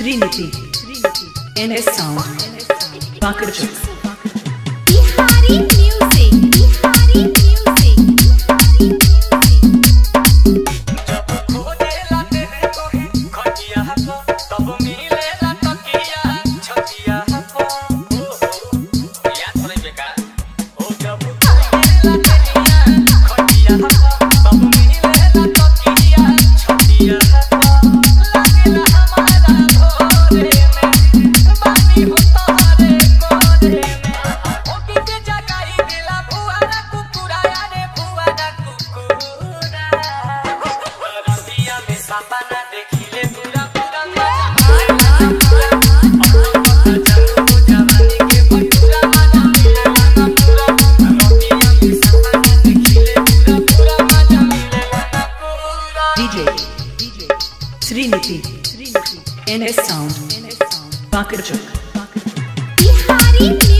Trinity. NS Sound. Market Sriniti. NS Sound. Bakırcık. Bihari music. Bihari music.